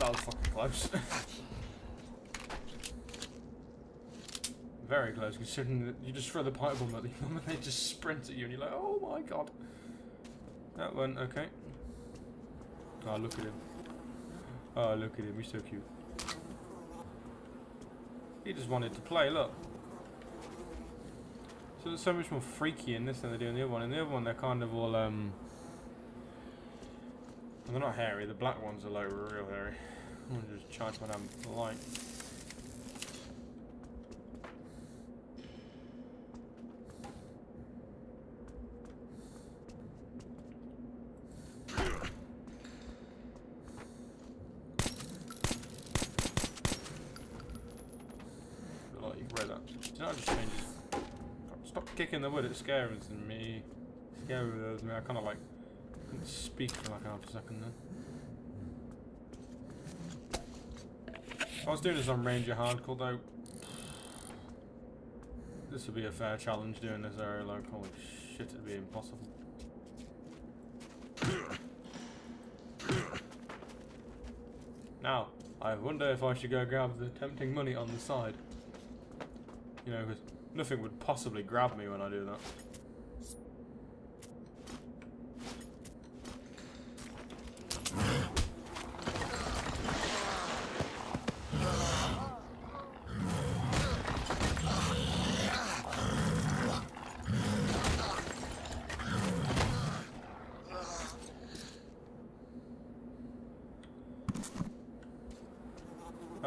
That was fucking close. Very close, considering that you just throw the pipe bomb at them and they just sprint at you and you're like, oh my god. That one, okay. Oh, look at him. Oh, look at him, he's so cute. He just wanted to play, look. So there's so much more freaky in this than they do in the other one. In the other one, they're kind of all, um... They're not hairy, the black ones are like real hairy. I'm gonna just charge my damn light. Kicking the wood, it scares me. Scares me. I kind of like speak for like half a second then. I was doing this on Ranger Hardcore though. This would be a fair challenge doing this area like holy shit it'd be impossible. Now, I wonder if I should go grab the tempting money on the side. You know, because nothing would possibly grab me when I do that.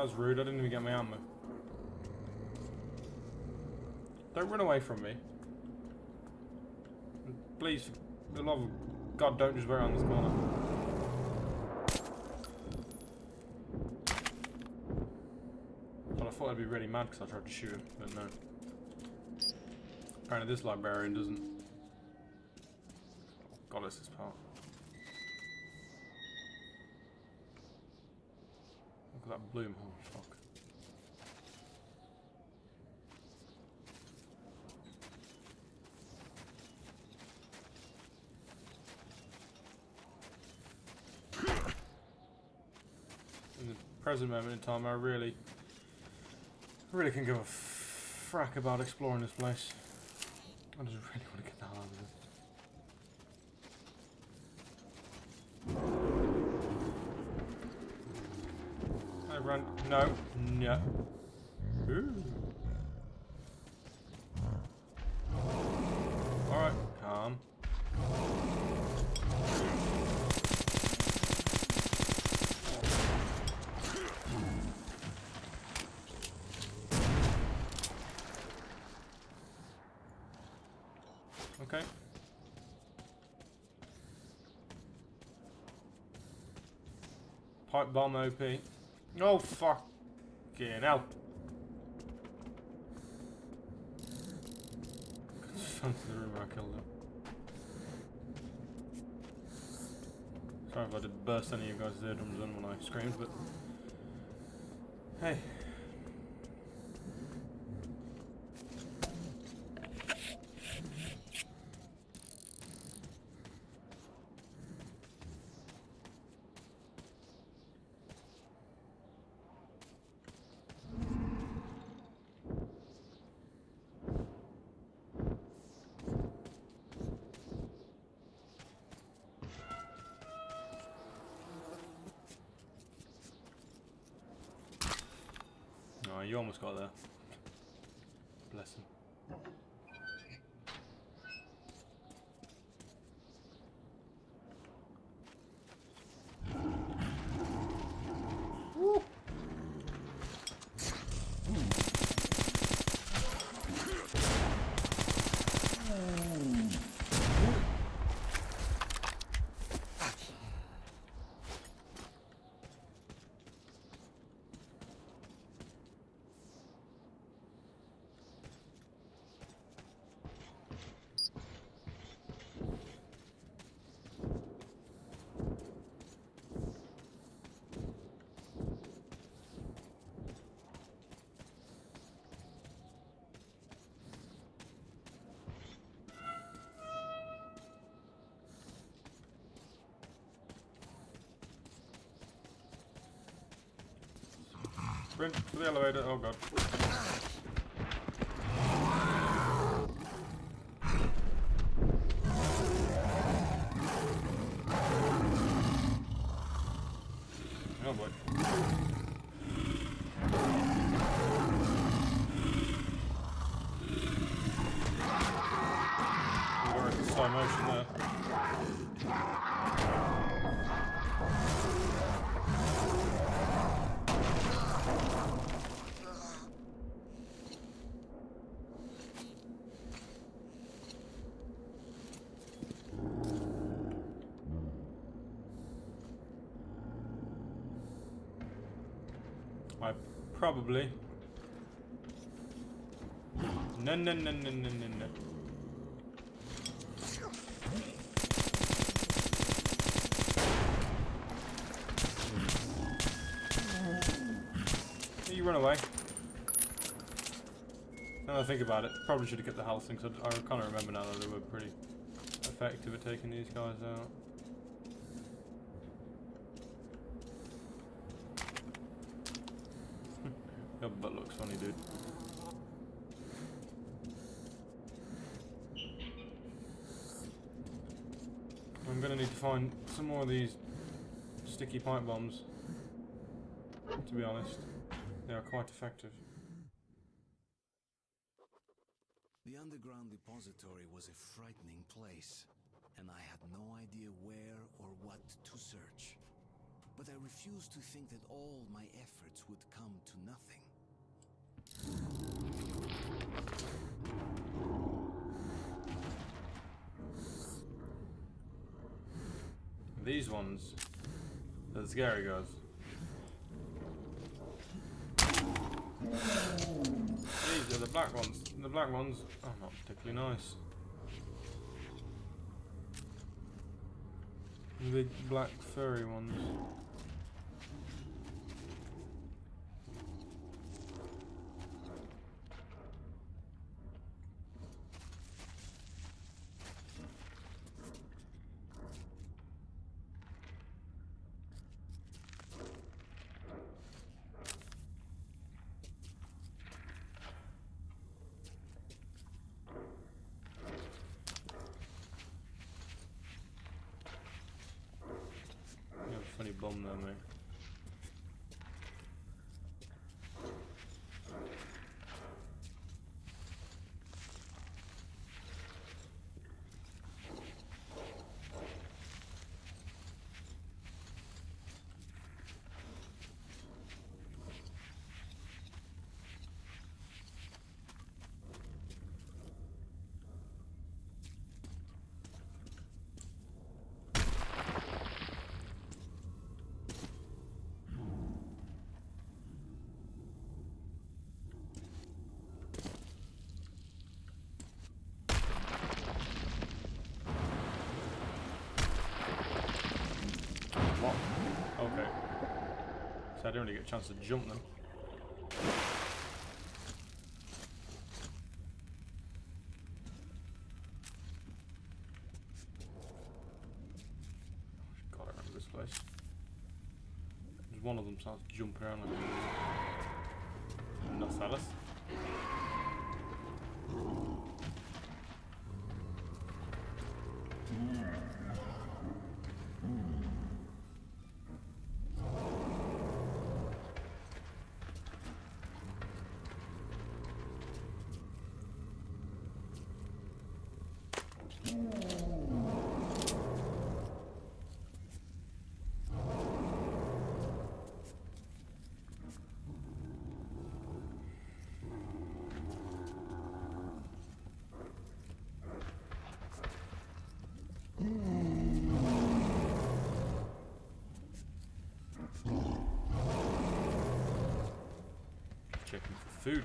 That was rude, I didn't even get my armor. Don't run away from me. Please, for the love of God, don't just wait around this corner. Well, I thought I'd be really mad because I tried to shoot him, but no. Apparently this librarian doesn't. God, this is part. Look at that bloom, holy oh, fuck. In the present moment in time, I really, really can give a frack about exploring this place. I just really want to get the hell out of this. I run. No. No. Ooh. Alright, calm. Okay. Pipe bomb OP. Oh fucking hell. Front of the I killed him. Sorry if I did burst any of you guys' eardrums in when I screamed, but hey. Sprint to the elevator. Oh god. Oh boy. Probably. No, no, no, no, no, no, no. You run away. Now I think about it, probably should have kept the health thing, I, I kind of remember now that they were pretty effective at taking these guys out. Your butt looks funny, dude. I'm gonna need to find some more of these sticky pipe bombs. To be honest, they are quite effective. The underground depository was a frightening place, and I had no idea where or what to search. But I refused to think that all my efforts would come to nothing. These ones, the scary guys. These are the black ones. The black ones are not particularly nice. The big black furry ones. You have a funny there, mate. What? Okay. So I didn't really get a chance to jump them. Oh, God, I remember this place. There's one of them starts jumping around like a Nothelith. Checking for food.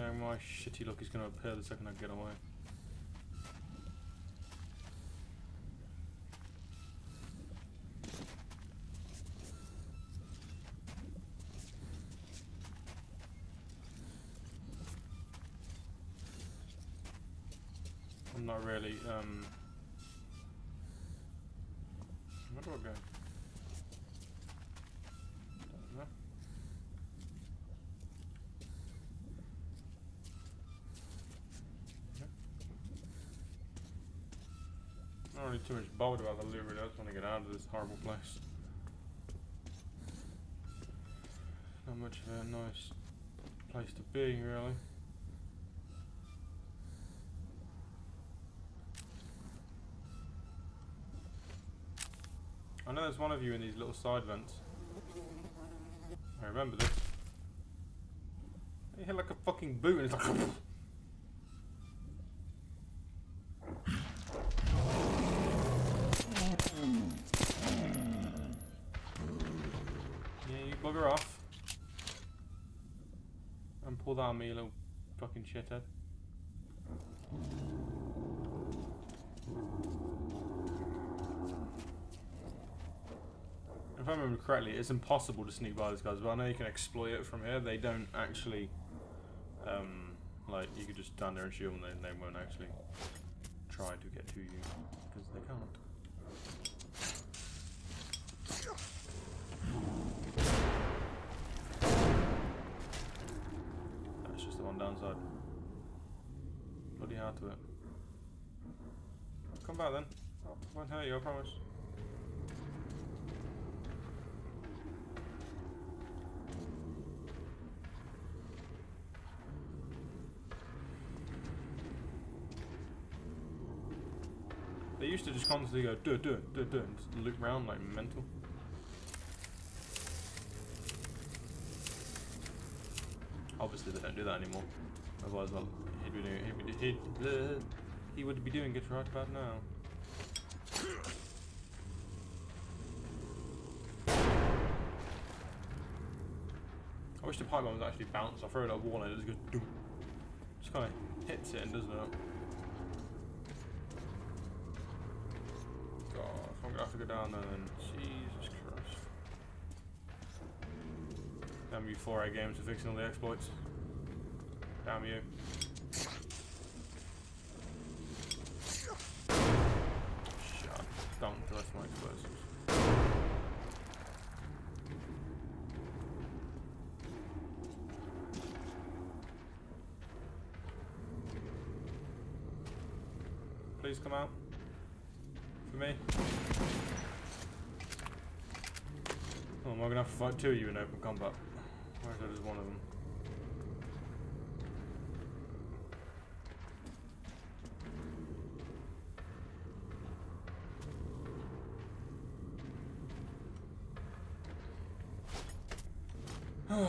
My shitty luck is going to appear the second I get away. I'm not really, um... Where do I go? Don't know. Not much bothered about the loot really, I get out of this horrible place. Not much of a nice place to be really. I know there's one of you in these little side vents. I remember this. You hit like a fucking boot and it's like Yeah, you bugger off. And pull that me, you little fucking shithead. If I remember correctly, it's impossible to sneak by these guys, but I know you can exploit it from here. They don't actually, um, like, you could just stand there and shoot them and they, they won't actually try to get to you, because they can't. That's downside. Bloody hard to it. Come back then. I won't hurt you, I promise. They used to just constantly go do do do do and just loop round like mental. Obviously they don't do that anymore. Otherwise, well, he'd be doing he'd, be, he'd, uh, he would be doing it right about now. I wish the pipe bomb was actually bounced. I throw it at a wall and it just goes doom. Just kind of hits it and doesn't it? God, I'm gonna have to go down there then. Jesus Christ. Damn you 4A games for fixing all the exploits. Damn you. Shut. Don't trust my explosives. Please come out. For me. Oh, am I gonna have to fight two of you in open combat? Or is that just one of them? Sounds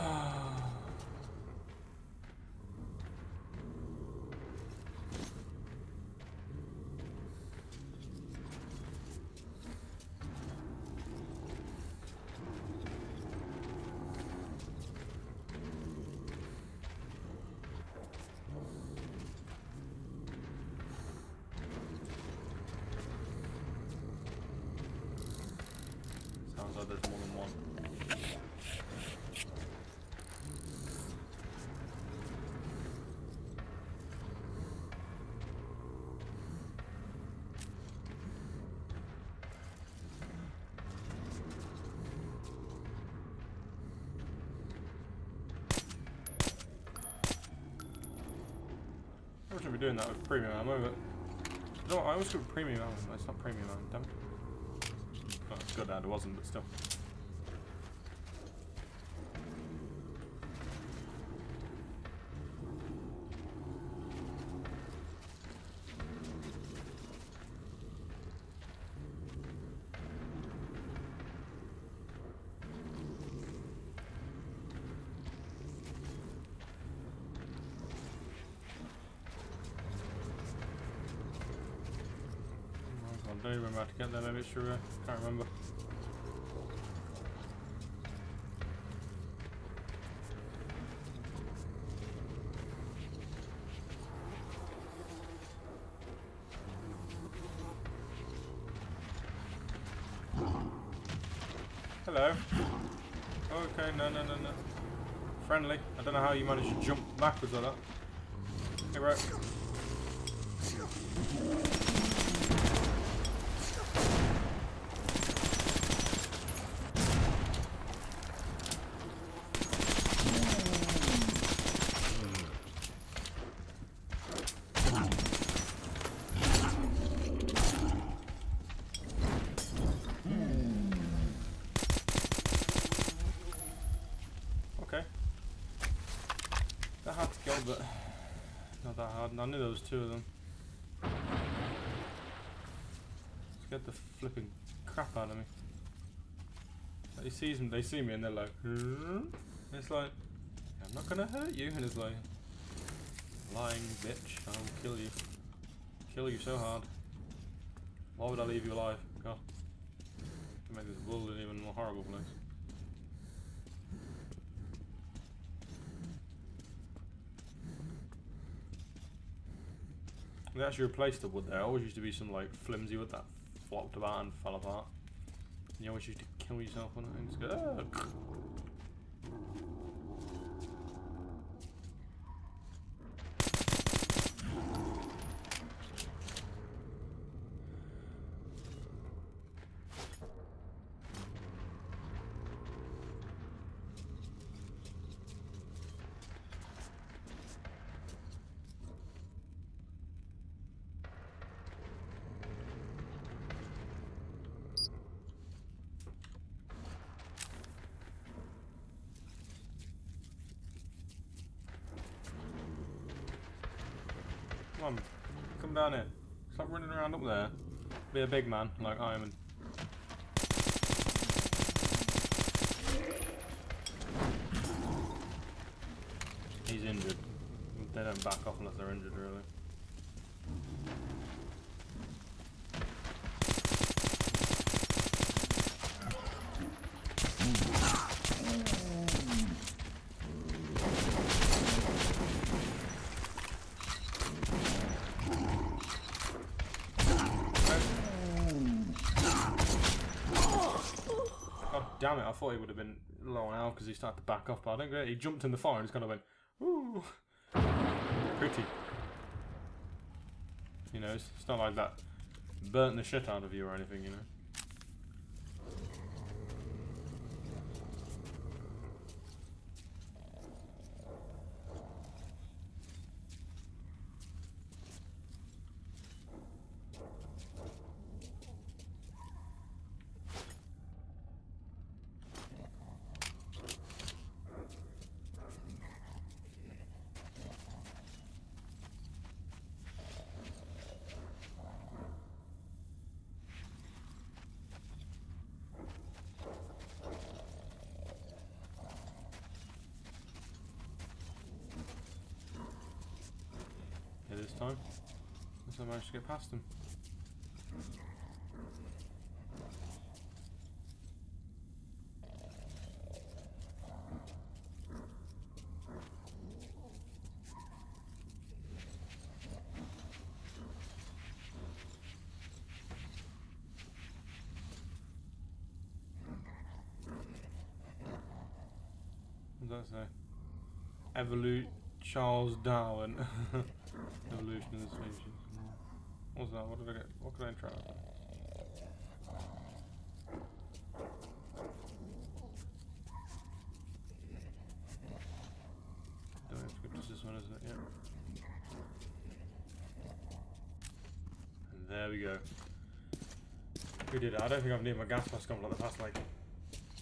like there's more than one. I wish I'd be doing that with premium ammo, but no, I always go with premium ammo. It's not premium ammo, damn it. It's good that it wasn't, but still. pretty sure. I can't remember. Hello. Okay, no, no, no, no. Friendly. I don't know how you managed to jump backwards like that. Hey, right. I knew there was two of them. Scared the flipping crap out of me. He sees them, they see me, and they're like, "Hmm?" it's like, I'm not gonna hurt you, and it's like, lying bitch, I will kill you, kill you so hard. Why would I leave you alive? God, to make this world an even more horrible place. They actually replaced the wood there. Always used to be some like flimsy wood that flopped about and fell apart. You always used to kill yourself on it and just go. Come on, come down here. Stop running around up there. Be a big man like I am. He's injured. They don't back off unless they're injured, really. God damn it, I thought he would have been low health because he started to back off, but I don't get it. He jumped in the fire and just kind of went, ooh. Pretty. You know, it's, it's not like that burnt the shit out of you or anything, you know. Yeah, this time. Unless I managed to get past him. What does that say? Evolu Charles Darwin. Evolution of the species. What was that? What did I get? What could I try? Don't have to go to this one, isn't it? Yeah. And there we go. We did it. I don't think I've needed my gas mask on for like the past like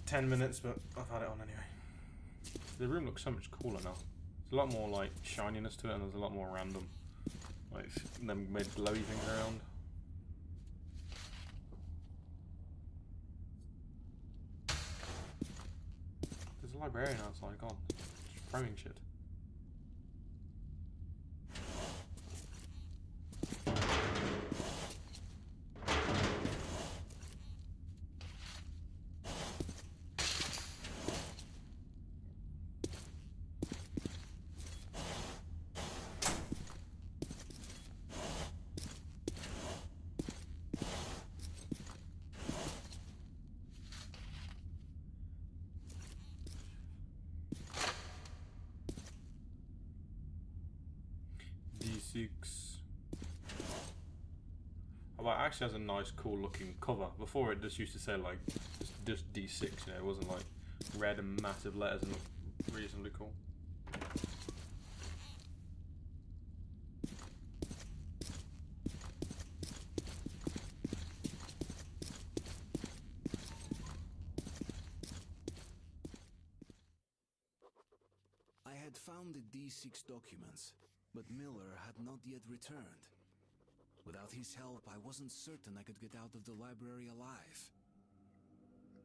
10 minutes, but I've had it on anyway. The room looks so much cooler now. A lot more like shininess to it, and there's a lot more random, like them made glowy things around. There's a librarian outside. Just throwing shit. Actually has a nice, cool looking cover. Before it just used to say like just, just D6, you know, it wasn't like red and massive letters and looked reasonably cool. I had found the D6 documents, but Miller had not yet returned. Without his help, I wasn't certain I could get out of the library alive.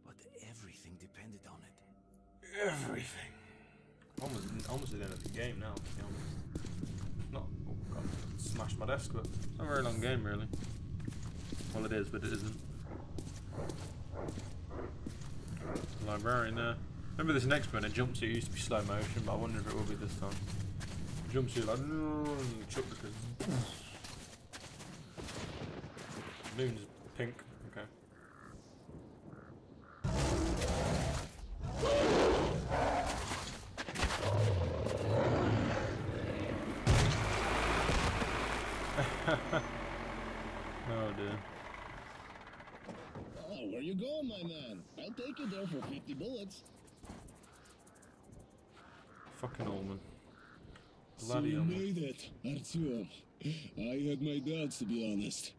But everything depended on it. Everything. Almost, almost at the end of the game now, to be honest. Not, oh god, smashed my desk, but it's not a very long game, really. Well, it is, but it isn't. Librarian there. Remember this next one, a jumpsuit used to be slow motion, but I wonder if it will be this time. Jumpsuit like, chuck Moon's pink, okay. oh dear. Oh, where you going, my man? I'll take you there for 50 bullets. Fucking Ulman. So you made it, Artyom. I had my doubts, to be honest.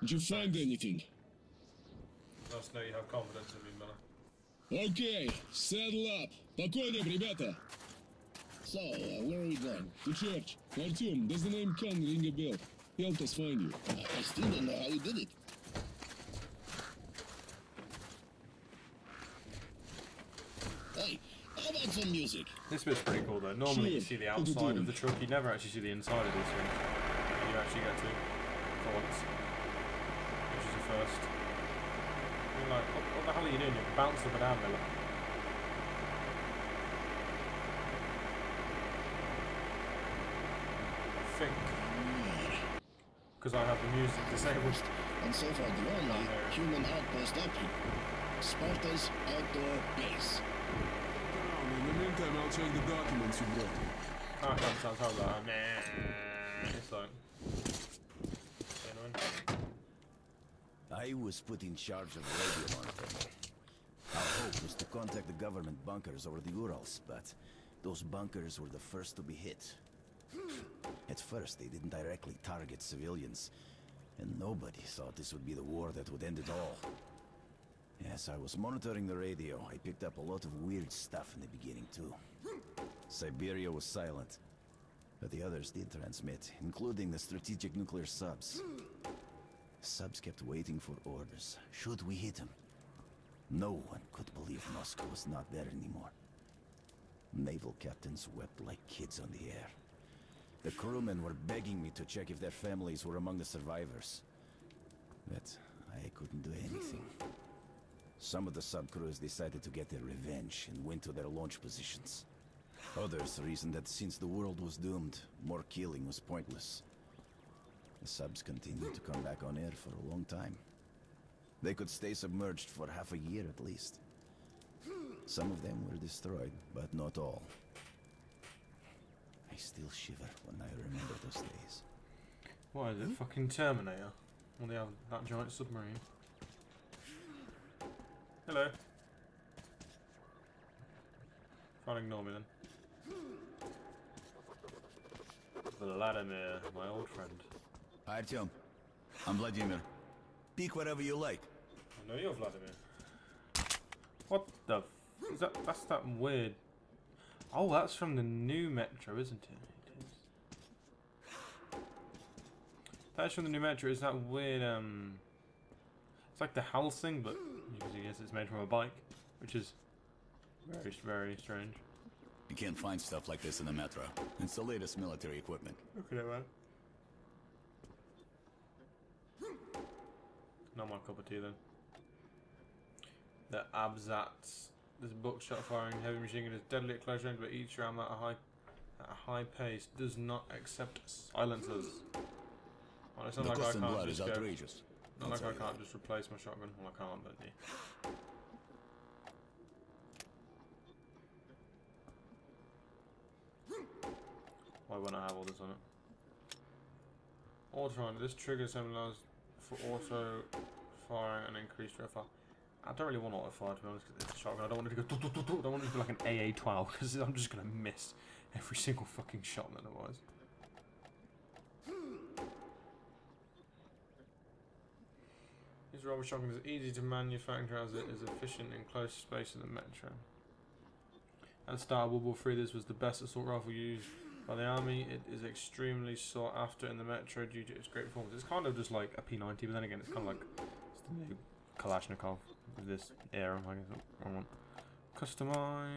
Did you find anything? Nice to know you have confidence in me, Miller. Okay, saddle up. По коням, ребята. So, uh, where are we going? To church. Artyom, does the name Khan ring a bell? Help us find you. I still don't know how you did it. Hey, how about some music? This bit's pretty cool though. Normally you Sure, see the what you outside of doing? the truck, you never actually see the inside of these things. You actually get to for once. Which is a first. You're like, what, what the hell are you doing? You're bouncing up and down, Miller. I think. Because I have the music disabled. And so far the only human outpost up here. Sparta's outdoor base. In the meantime, I'll check the documents you brought me. I can't sound how that. Nah. It's like. Genuine. I was put in charge of the radio monitoring. Our hope was to contact the government bunkers over the Urals, but those bunkers were the first to be hit. Hmm. At first, they didn't directly target civilians, and nobody thought this would be the war that would end it all. As I was monitoring the radio, I picked up a lot of weird stuff in the beginning, too. Hmm. Siberia was silent, but the others did transmit, including the strategic nuclear subs. Hmm. Subs kept waiting for orders. Should we hit them? No one could believe Moscow was not there anymore. Naval captains wept like kids on the air. The crewmen were begging me to check if their families were among the survivors. But I couldn't do anything. Some of the subcrews decided to get their revenge and went to their launch positions. Others reasoned that since the world was doomed, more killing was pointless. The subs continued to come back on air for a long time. They could stay submerged for half a year at least. Some of them were destroyed, but not all. I still shiver when I remember those days. What is it? Fucking Terminator? Well, they have that giant submarine. Hello. Can't ignore me then. Vladimir, my old friend. Artyom, I'm Vladimir. Peek whatever you like. I know you're Vladimir. What the? F is that? That's that weird. Oh, that's from the new Metro, isn't it? It is. That's from the new Metro. Is that weird? Um, it's like the house thing, but you can see, guess it's made from a bike, which is very, very strange. You can't find stuff like this in the metro. It's the latest military equipment. Look at it, man. Not my cup of tea then. The Abzats. This buckshot firing heavy machine gun is deadly at close range, but each round at a high at a high pace does not accept silencers. Well, it's not the like I can't blood just is outrageous. not like I can't that. just replace my shotgun. Well, I can't, but yeah. Why wouldn't I have all this on it? Auto on this trigger allows for auto firing and increased fire. I don't really want auto fire to be honest because it's a shotgun. I don't want it to go. I don't want it to be like an AA-12 because I'm just gonna miss every single fucking shot otherwise. These rubber shotguns are easy to manufacture as it is efficient in close space in the metro. Start of World War 3, this was the best assault rifle used by the army. It is extremely sought after in the metro due to its great performance. It's kind of just like a P90, but then again, it's kind of like it's the new Kalashnikov of this era. I guess wrong one. Customize.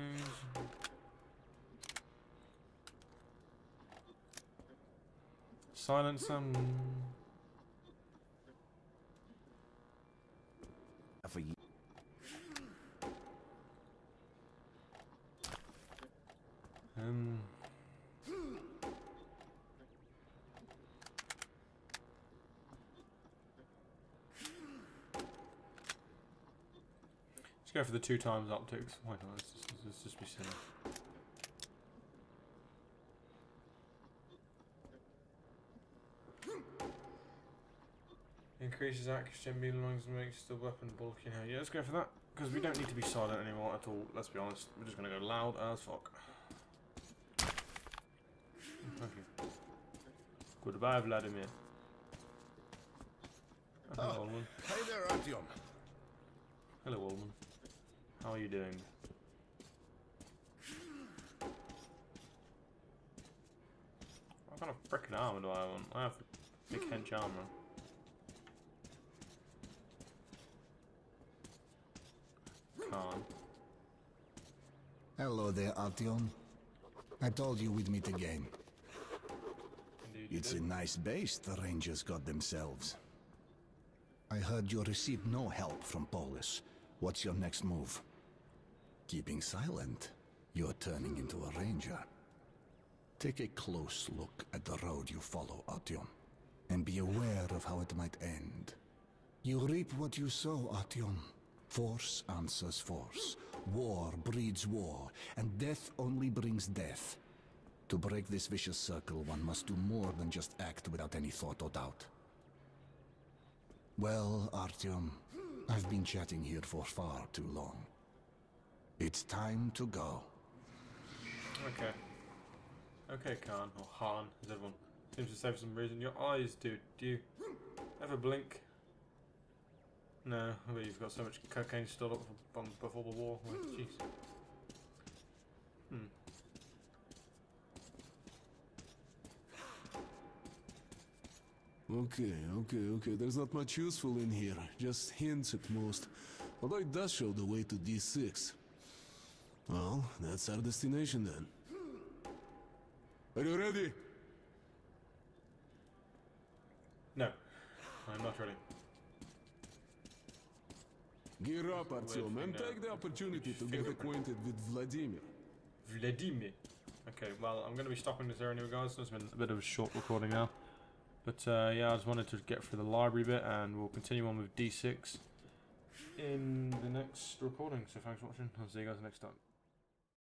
Silence them. For you. Um. Go for the two times optics. Why not? Let's just, let's just be silly. Increases accuracy and beam lines and makes the weapon bulky. Yeah, let's go for that. Because we don't need to be silent anymore at all. Let's be honest. We're just going to go loud as fuck. Goodbye, Vladimir. Hello, Oh. Ulman. Hey there, Artyom. Hello, Ulman. How are you doing? What kind of frickin' armor do I want? I have big hench armor. Hello there, Artyom. I told you we'd meet again. Indeed It's a nice base the Rangers got themselves. I heard you received no help from Polis. What's your next move? Keeping silent, you're turning into a Ranger. Take a close look at the road you follow, Artyom, and be aware of how it might end. You reap what you sow, Artyom. Force answers force. War breeds war, and death only brings death. To break this vicious circle, one must do more than just act without any thought or doubt. Well, Artyom, I've been chatting here for far too long. It's time to go. Okay. Okay, Khan, or Han, as everyone seems to say for some reason. Your eyes, dude. Do you ever blink? No, I bet you've got so much cocaine stored up from before the war. Jeez. Hmm. Okay, okay, okay. There's not much useful in here. Just hints at most. Although it does show the way to D6. Well, that's our destination then. Are you ready? No, I'm not ready. Gear up, Weird Artyom, and take the opportunity to get acquainted with Vladimir. Vladimir. Okay, well, I'm going to be stopping this there anyway, guys. It's been a bit of a short recording now. But uh, yeah, I just wanted to get through the library bit, and we'll continue on with D6 in the next recording. So thanks for watching. I'll see you guys next time.